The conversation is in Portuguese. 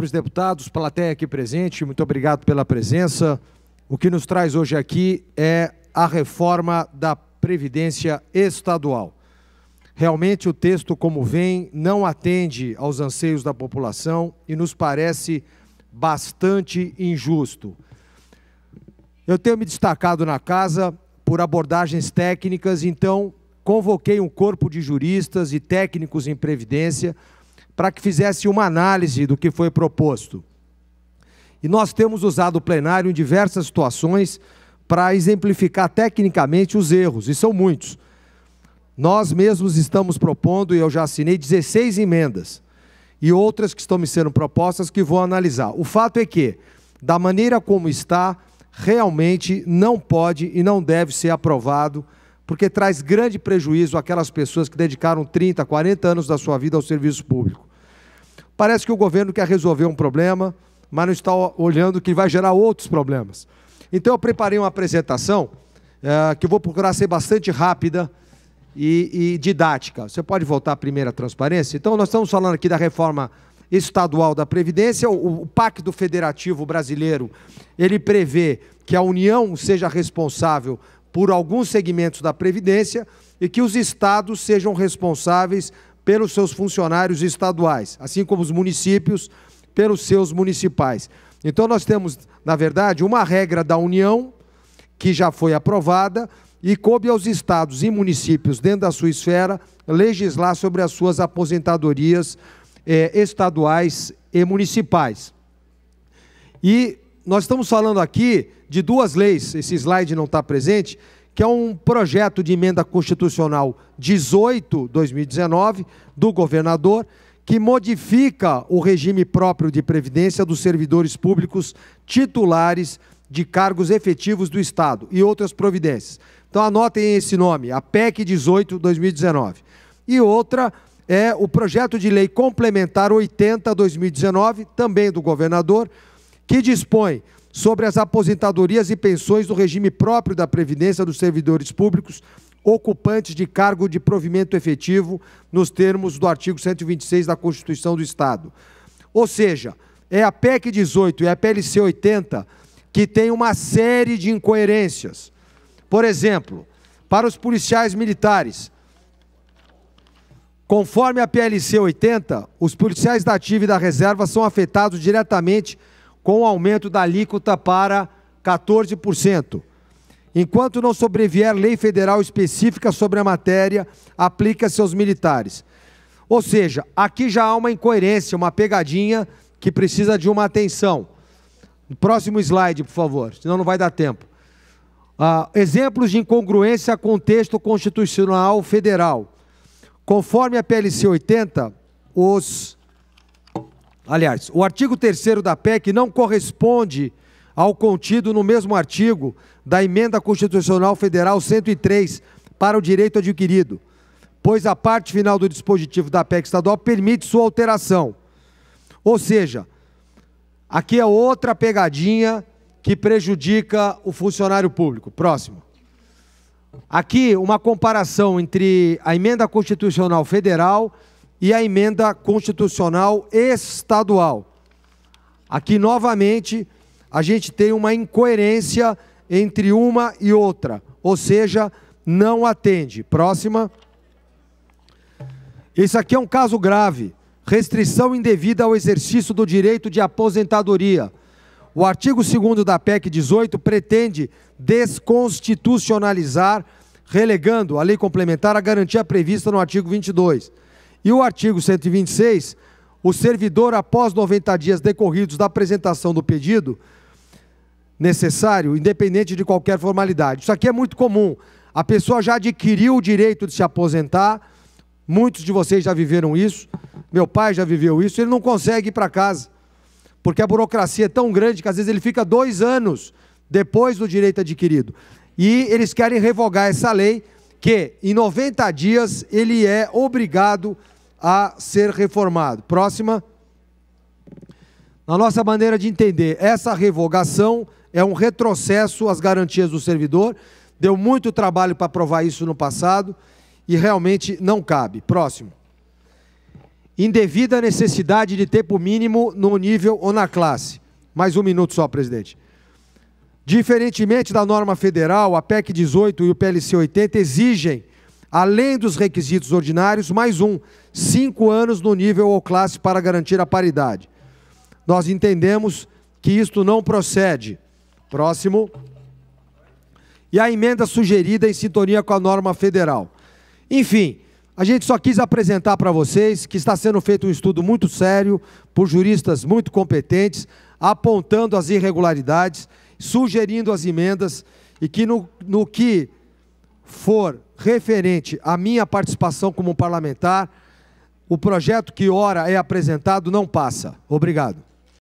Os deputados, plateia aqui presente, muito obrigado pela presença. O que nos traz hoje aqui é a reforma da Previdência Estadual. Realmente o texto, como vem, não atende aos anseios da população e nos parece bastante injusto. Eu tenho me destacado na casa por abordagens técnicas, então convoquei um corpo de juristas e técnicos em previdência para que fizesse uma análise do que foi proposto. E nós temos usado o plenário em diversas situações para exemplificar tecnicamente os erros, e são muitos. Nós mesmos estamos propondo, e eu já assinei, 16 emendas, e outras que estão me sendo propostas que vou analisar. O fato é que, da maneira como está, realmente não pode e não deve ser aprovado, porque traz grande prejuízo àquelas pessoas que dedicaram 30, 40 anos da sua vida ao serviço público. Parece que o governo quer resolver um problema, mas não está olhando que vai gerar outros problemas. Então eu preparei uma apresentação é, que eu vou procurar ser bastante rápida e, e didática. Você pode voltar à primeira transparência? Então nós estamos falando aqui da reforma estadual da Previdência. O, o Pacto Federativo Brasileiro, ele prevê que a União seja responsável por alguns segmentos da Previdência e que os estados sejam responsáveis pelos seus funcionários estaduais, assim como os municípios pelos seus municipais. Então nós temos, na verdade, uma regra da União que já foi aprovada e coube aos estados e municípios, dentro da sua esfera, legislar sobre as suas aposentadorias eh, estaduais e municipais. E nós estamos falando aqui de duas leis, esse slide não está presente, que é um projeto de emenda constitucional 18/2019 do governador que modifica o regime próprio de previdência dos servidores públicos titulares de cargos efetivos do Estado e outras providências. Então anotem esse nome, a PEC 18/2019. E outra é o projeto de lei complementar 80/2019, também do governador, que dispõe sobre as aposentadorias e pensões do regime próprio da Previdência dos servidores públicos ocupantes de cargo de provimento efetivo, nos termos do artigo 126 da Constituição do Estado. Ou seja, é a PEC 18 e a PLC 80 que tem uma série de incoerências. Por exemplo, para os policiais militares, conforme a PLC 80, os policiais da ativa e da reserva são afetados diretamente com o aumento da alíquota para 14%. Enquanto não sobrevier lei federal específica sobre a matéria, aplica-se aos militares. Ou seja, aqui já há uma incoerência, uma pegadinha que precisa de uma atenção. Próximo slide, por favor, senão não vai dar tempo. Ah, exemplos de incongruência com texto constitucional federal. Conforme a PLC 80, os Aliás, o artigo 3 da PEC não corresponde ao contido no mesmo artigo da Emenda Constitucional Federal 103 para o direito adquirido, pois a parte final do dispositivo da PEC estadual permite sua alteração. Ou seja, aqui é outra pegadinha que prejudica o funcionário público. Próximo. Aqui, uma comparação entre a Emenda Constitucional Federal e a emenda constitucional estadual. Aqui, novamente, a gente tem uma incoerência entre uma e outra, ou seja, não atende. Próxima. Isso aqui é um caso grave. Restrição indevida ao exercício do direito de aposentadoria. O artigo 2 da PEC 18 pretende desconstitucionalizar, relegando a lei complementar a garantia prevista no artigo 22. E o artigo 126, o servidor, após 90 dias decorridos da apresentação do pedido necessário, independente de qualquer formalidade. Isso aqui é muito comum. A pessoa já adquiriu o direito de se aposentar, muitos de vocês já viveram isso, meu pai já viveu isso, ele não consegue ir para casa, porque a burocracia é tão grande que às vezes ele fica dois anos depois do direito adquirido. E eles querem revogar essa lei que em 90 dias ele é obrigado a ser reformado. Próxima. Na nossa maneira de entender, essa revogação é um retrocesso às garantias do servidor. Deu muito trabalho para provar isso no passado e realmente não cabe. Próximo. indevida necessidade de tempo mínimo no nível ou na classe. Mais um minuto só, presidente. Diferentemente da norma federal, a PEC 18 e o PLC 80 exigem, além dos requisitos ordinários, mais um, cinco anos no nível ou classe para garantir a paridade. Nós entendemos que isto não procede. Próximo. E a emenda sugerida em sintonia com a norma federal. Enfim, a gente só quis apresentar para vocês que está sendo feito um estudo muito sério por juristas muito competentes, apontando as irregularidades, sugerindo as emendas e que no, no que for referente à minha participação como parlamentar, o projeto que ora é apresentado não passa. Obrigado.